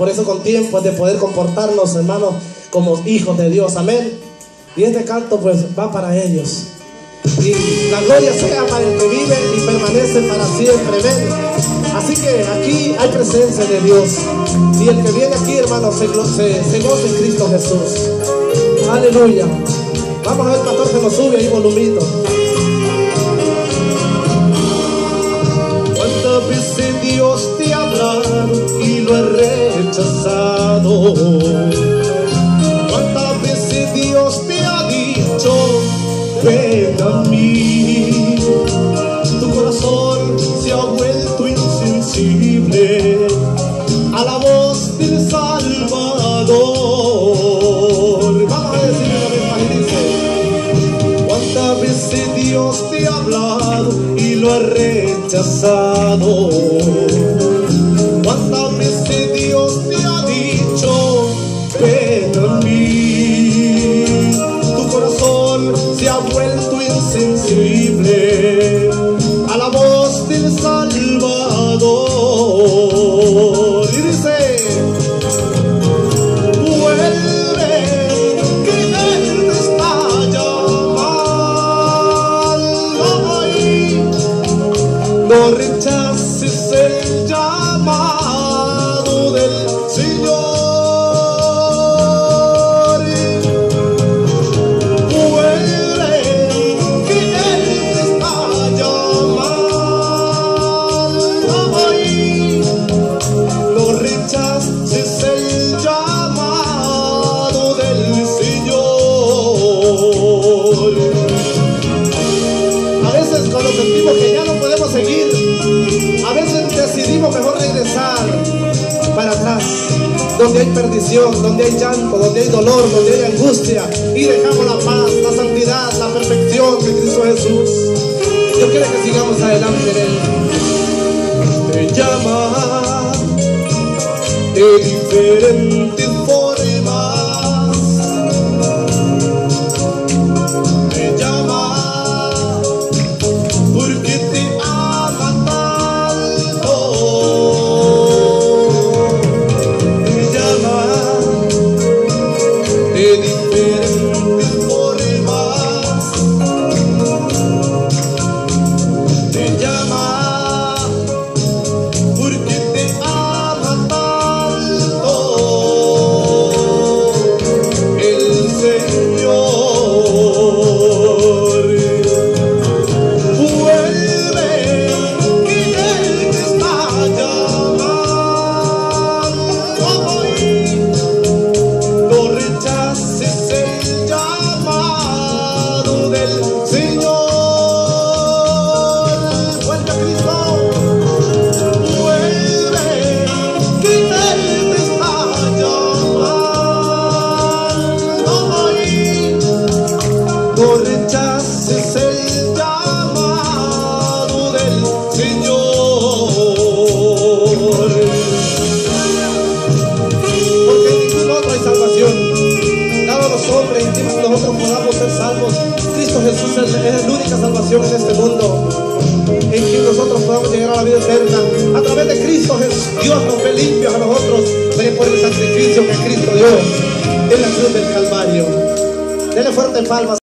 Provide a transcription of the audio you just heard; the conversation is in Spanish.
Por eso con tiempo es de poder comportarnos, hermanos, como hijos de Dios. Amén. Y este canto pues va para ellos. Y la gloria sea para el que vive y permanece para siempre. Amén. Así que aquí hay presencia de Dios. Y el que viene aquí, hermanos, se, se, goza en Cristo Jesús. Aleluya. Vamos a ver, pastor, se nos sube ahí volumito. ¿Cuántas veces Dios te ha hablado y lo he rechazado? ¿Cuántas veces Dios te ha dicho, ven a mí? Tu corazón se ha vuelto insensible a la voz del Salvador. Vamos a y dice, ¿Cuántas veces Dios te ha hablado y lo ha rechazado? Corre donde hay perdición, donde hay llanto, donde hay dolor, donde hay angustia, y dejamos la paz, la santidad, la perfección de Cristo Jesús. Dios quiere que sigamos adelante en Él. Te llama de diferentes Es, la única salvación en este mundo. En quien nosotros podamos llegar a la vida eterna. A través de Cristo Dios nos ve limpios a nosotros. Por el sacrificio que Cristo dio en la cruz del Calvario. Denle fuerte palmas.